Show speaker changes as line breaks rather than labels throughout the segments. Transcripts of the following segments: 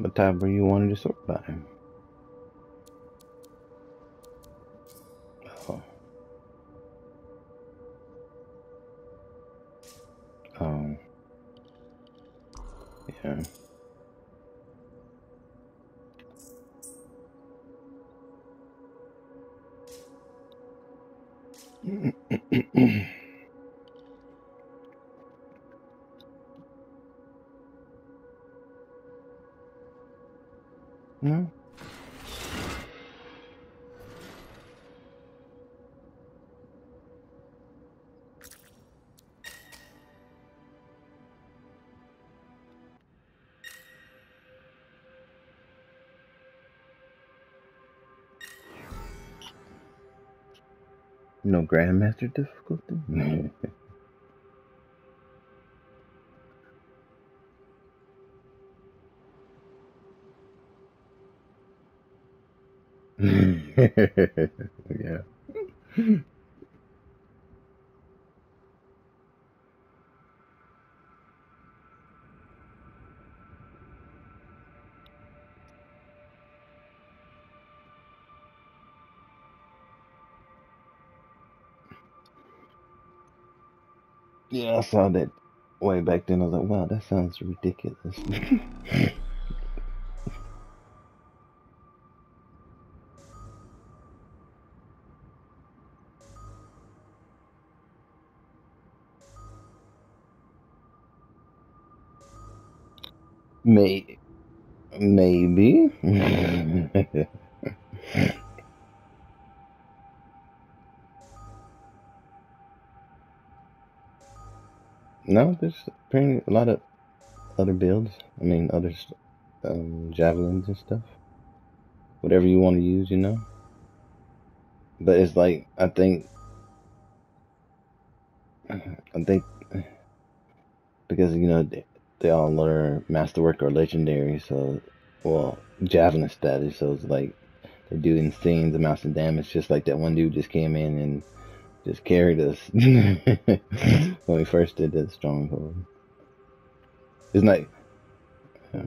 whatever you wanted to sort by. No. No Grandmaster difficulty? yeah. Yeah, I saw that way back then. I was like, wow, that sounds ridiculous. May maybe. no, there's apparently a lot of other builds. I mean, other um, javelins and stuff. Whatever you want to use, you know. But it's like I think I think because you know they, all are masterwork or legendary, so well javelin status. So it's like they do insane amounts of damage. Just like that one dude just came in and just carried us when we first did the stronghold. It's like yeah.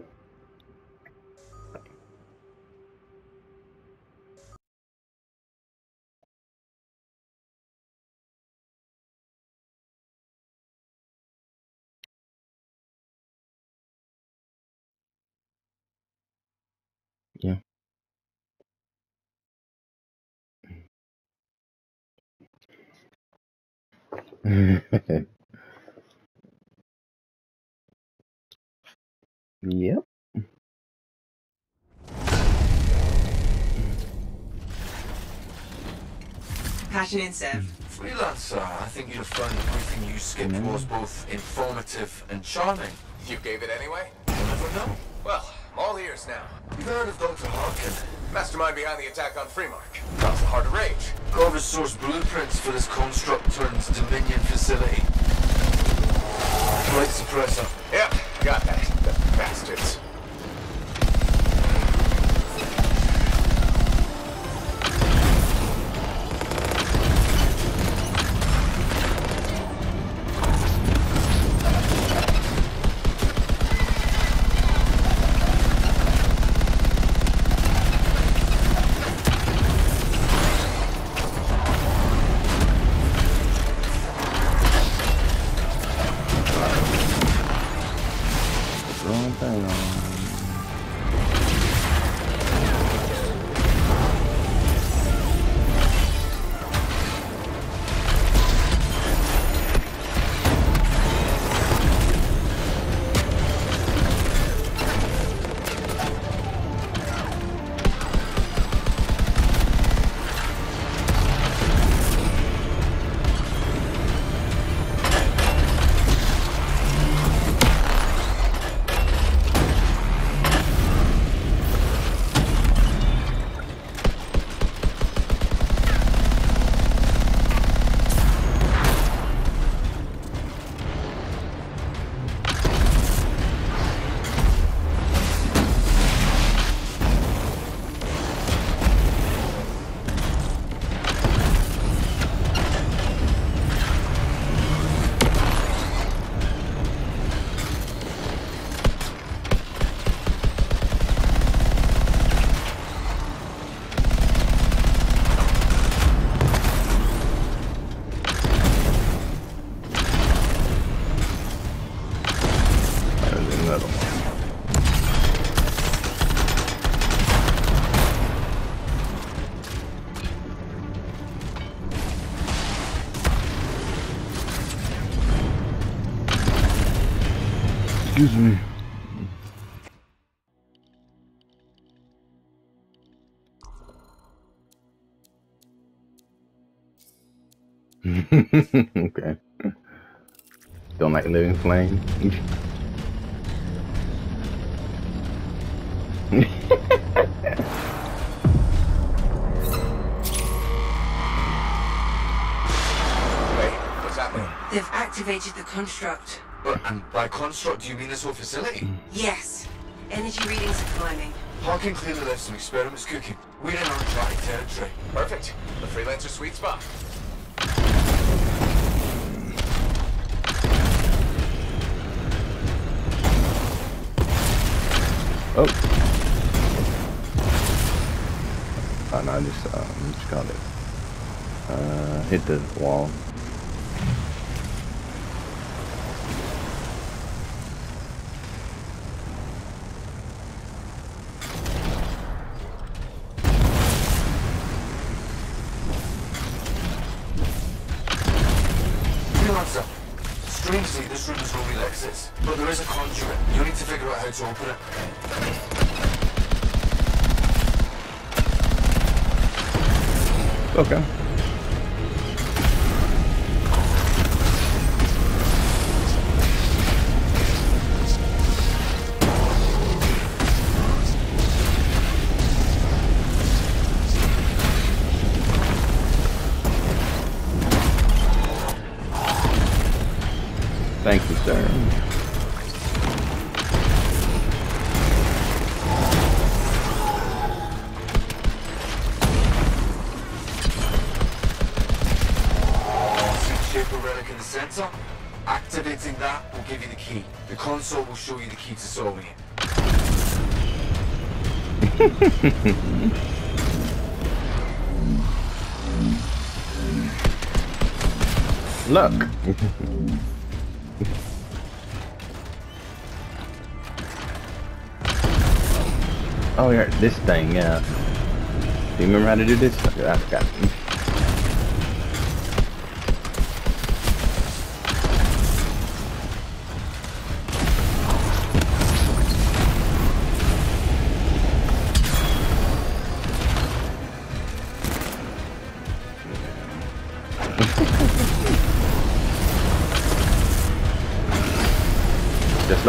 yep.
Patching in, Sev.
Freelancer, I think you'll find the briefing you skipped was mm. both informative and charming.
You gave it anyway?
You never know.
Well, I'm all ears now.
You've heard of Dr. Harkin?
Mastermind behind the attack on Freemark. Not so hard to rage.
Corvus source blueprints for this construct turns Dominion facility. Light suppressor.
Yep, got that. The bastards.
Excuse me. okay. Don't like living flame.
Wait, what's happening?
They've activated the construct.
But, and by construct, do you mean this whole facility?
Yes. Energy readings are climbing.
Harkin clearly left some experiments cooking. We're in uncharted territory.
Perfect. The freelancer sweet spot.
Oh. Oh no, I just um, just called it. Uh, hit the wall. Okay.
Console will show you the key to solving it.
Look. oh, yeah, this thing, yeah. Do you remember how to do this? Okay, I forgot.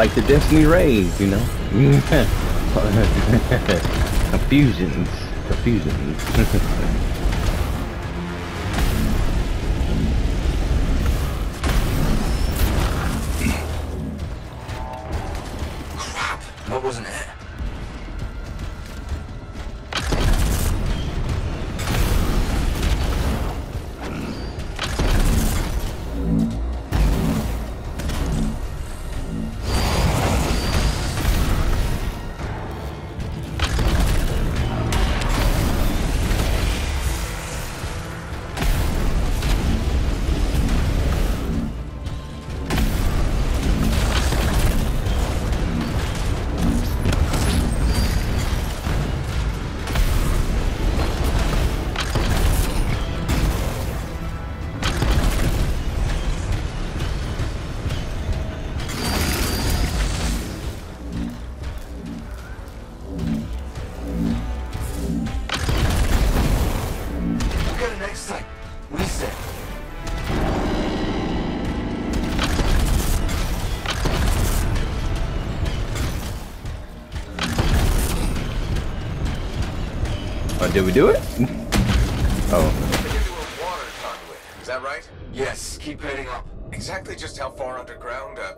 Like the Destiny raids, you know? Mm. Confusions. Confusions. did we do it? Oh,
Take it to a water conduit. Is that right?
Yes, keep heading up.
Exactly just how far underground, uh,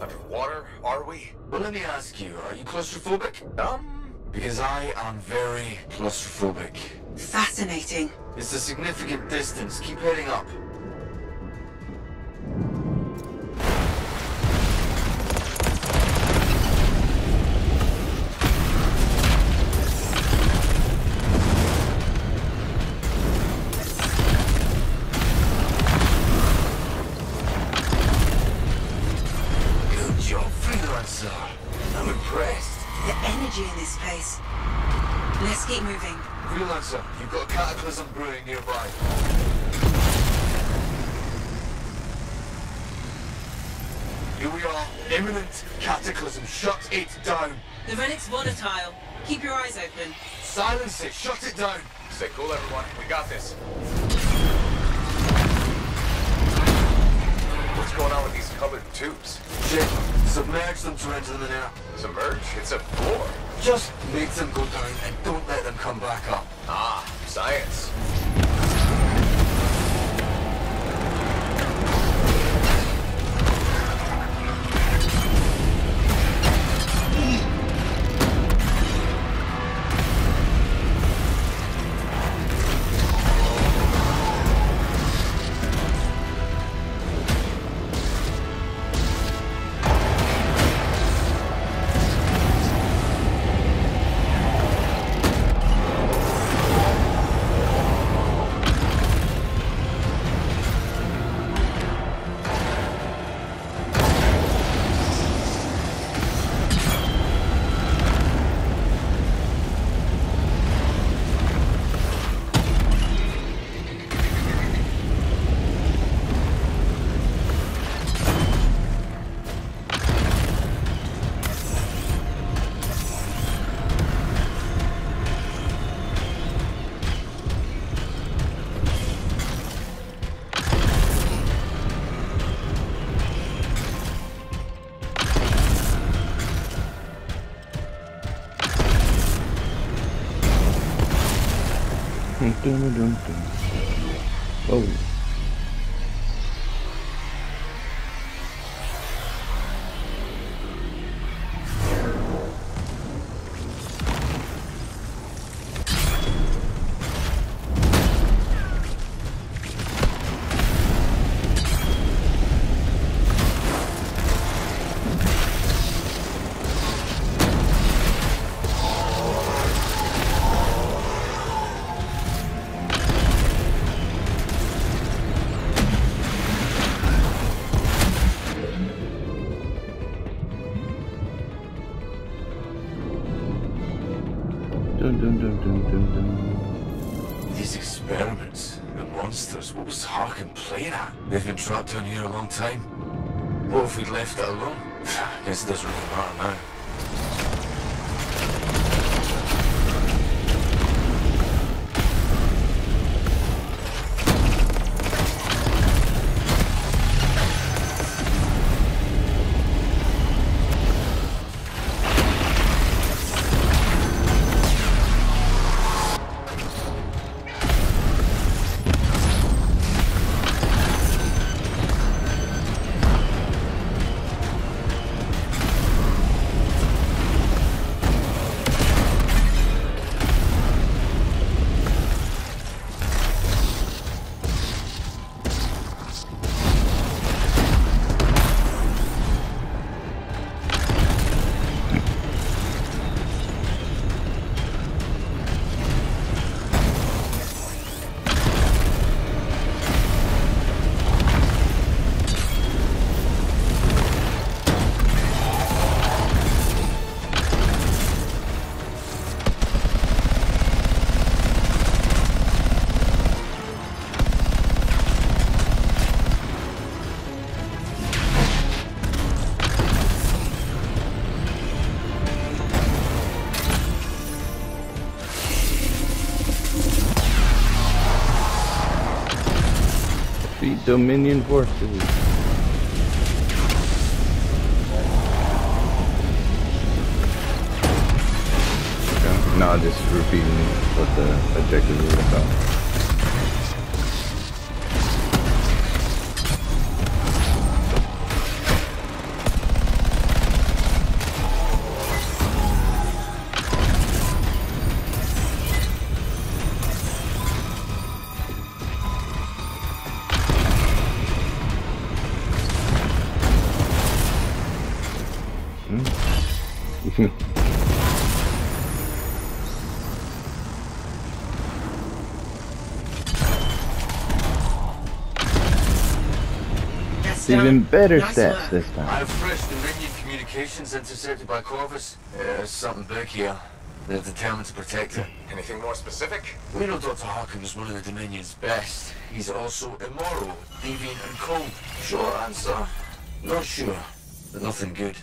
underwater are we?
Well, let me ask you, are you claustrophobic?
Um,
Because I am very claustrophobic.
Fascinating.
It's a significant distance. Keep heading up.
The relic's volatile. Keep your eyes open.
Silence it. Shut it down.
Stay cool, everyone. We got this. What's going on with these colored tubes?
Shit. Submerge them to enter them in air.
Submerge? It's a floor.
Just make them go down and don't let them come back up.
Ah, science.
Dun, dun, dun,
trapped down here a long time. What if we'd left it alone? Guess it doesn't really matter now.
Dominion forces. Okay. No, just repeating what the objective is about.
That's
Even better
Nice
stats
work.
this
I
time.
have fresh Dominion communications intercepted by Corvus. There's something big here. They're determined to protect it.
Anything more specific?
We know Dr. Harkin is one of the Dominion's best. He's also immoral, deviant, and cold. Short answer, not sure. but nothing good.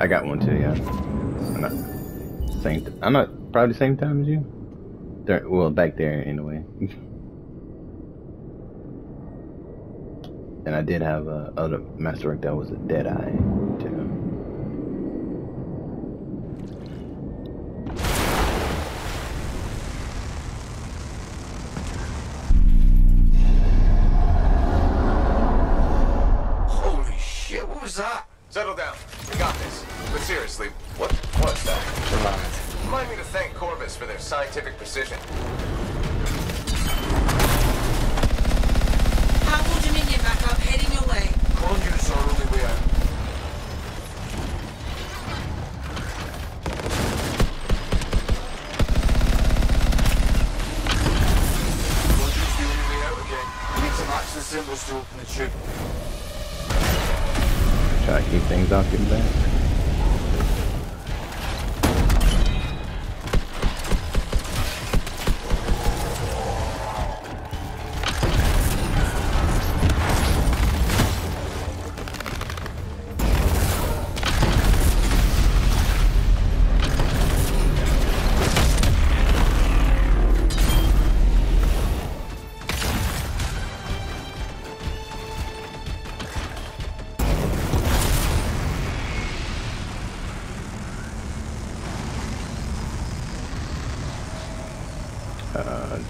I got one too, yeah. I'm not same. T- I'm not probably the same time as you. There, well, back there anyway. and I did have a other masterwork that was a dead eye too.
Holy shit, what was that?
Settle down. We got this. But seriously, what was that?
Lad.
Remind me to thank Corvus for their scientific precision.
Powerful Dominion backup heading your way.
Conduits are only way out. Conduit's the only again. We need some access symbols to open the tube.
Try to keep things off your back.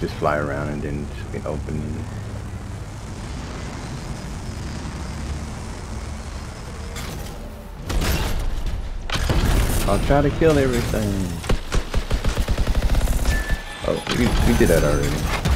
Just fly around and then just get open. I'll try to kill everything. Oh, we, we did that already.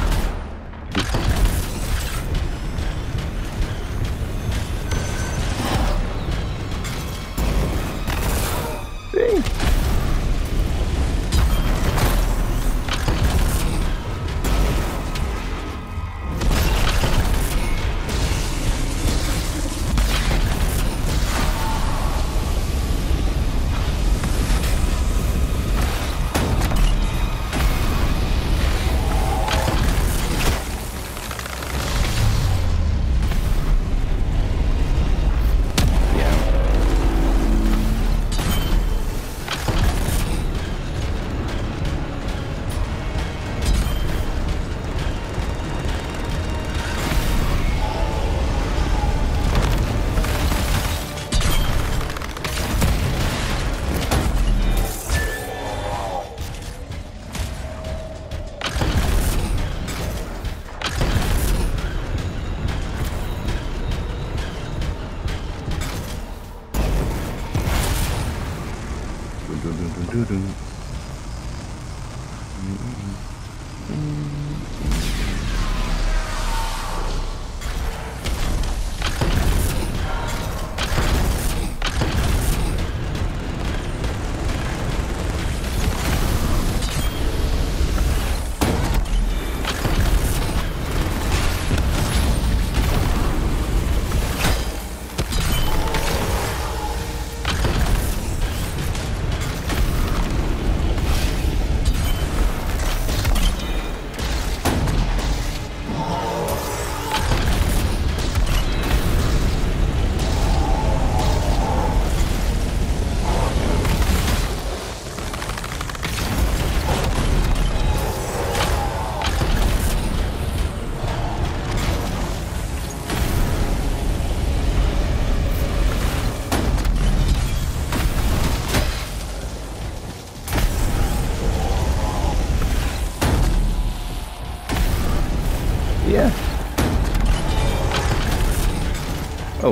Oh.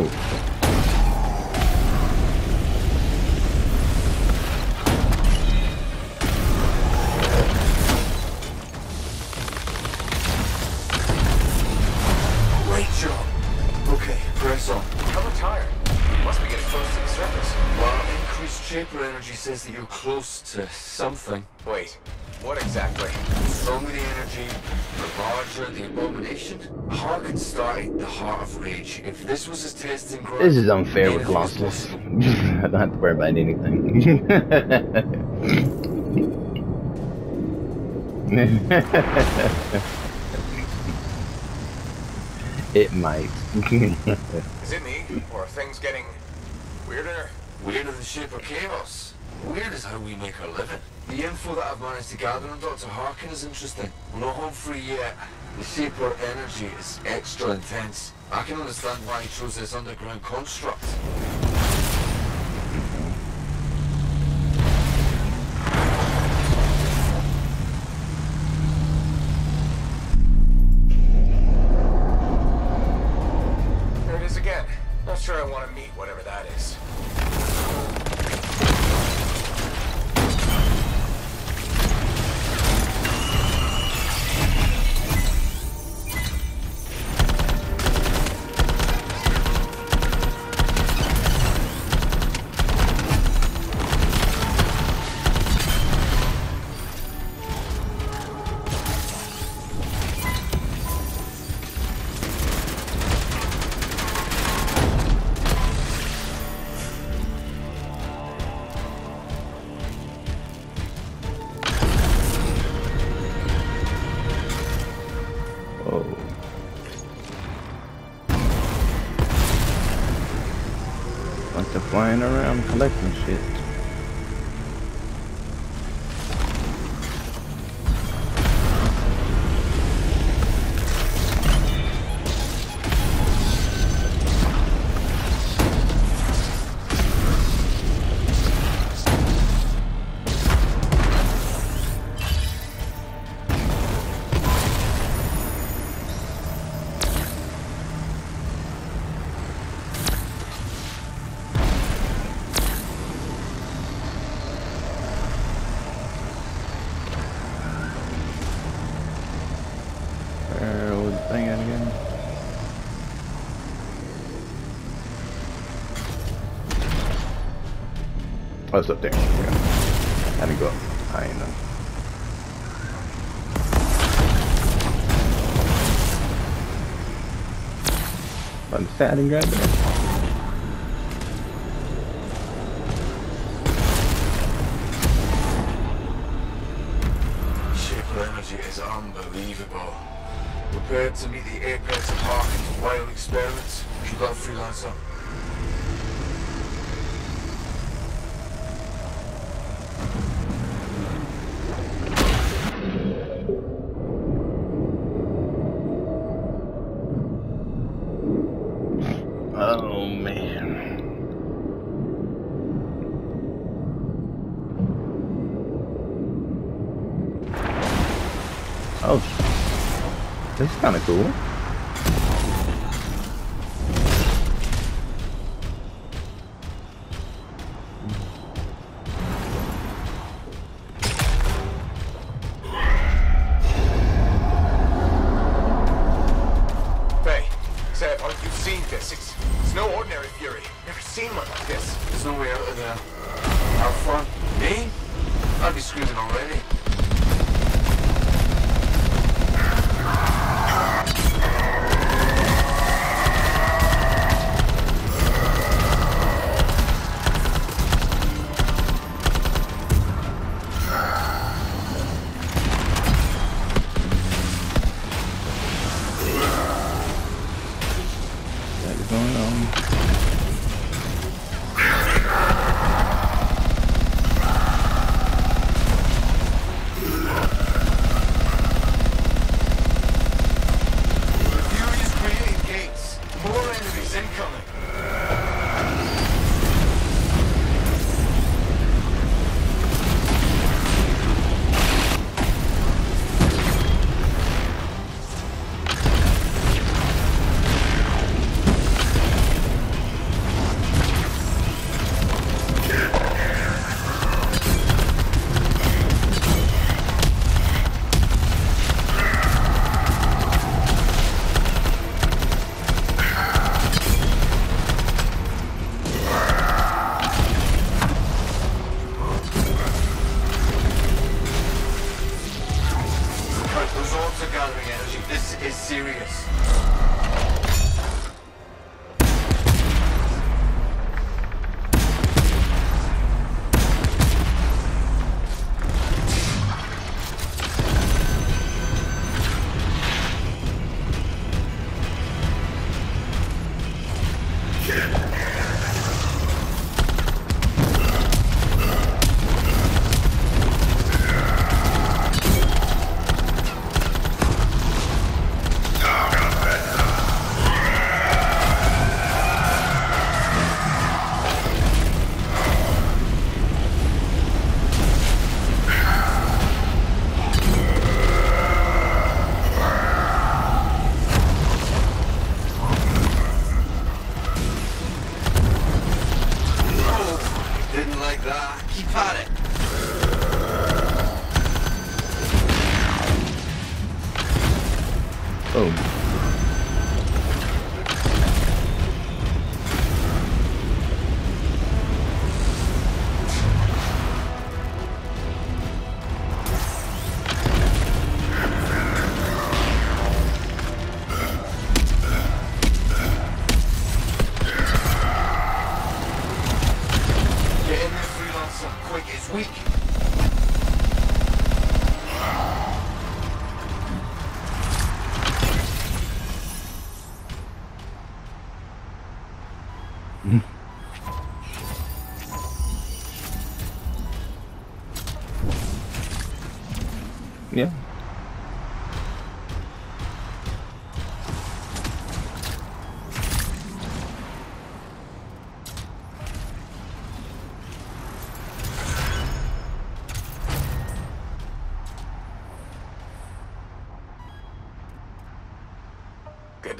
Great job. Okay, press on.
I'm retired. Must be getting close to the surface.
Well, increased chamber energy says that you're close to something.
Wait, what exactly?
The stronger the energy, the larger the abomination. A heart can start the heart of rage. If this was his testing ground,
This is unfair with
it was
Colossus.
possible.
I don't have to worry about anything. It might.
Is it me, or are things getting weirder?
Weirder than shape of chaos. Weird is how we make our living. The info that I've managed to gather on Dr. Harkin is interesting. We're not home free yet. The Shaper energy is extra intense. I can understand why he chose this underground construct.
Flying around collecting shit. Oh, it's up there. Yeah. Had to go. I ain't know. But fat and grab it.
Unbelievable. Prepared to meet the apex of Harkin's wild experiments. Keep up, freelancer.
Oh man. Oh, this is kind of cool.
Serious.
Oh.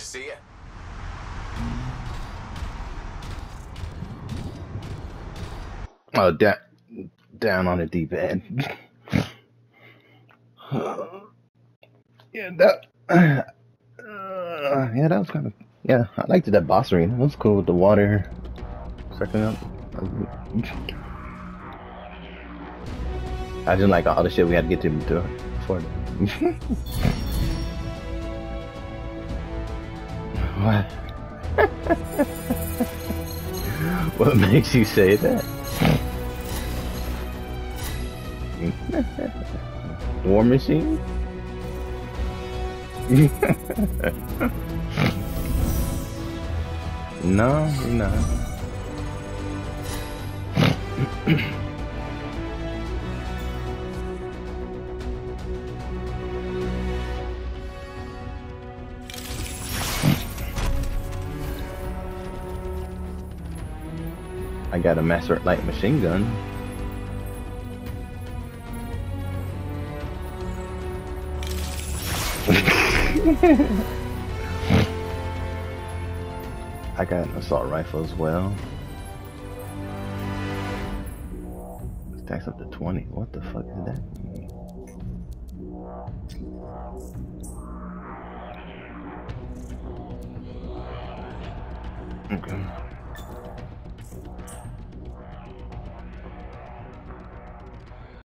To see you.
Oh, down, down on the deep end. yeah, that. Uh, yeah, that was kind of. Yeah, I liked that boss arena. That was cool with the water circling up. I didn't like all the shit we had to get to before. what? what makes you say that? War machine? no, you're got a master light machine gun. I got an assault rifle as well. Stacks up to 20. What the fuck is that? Okay.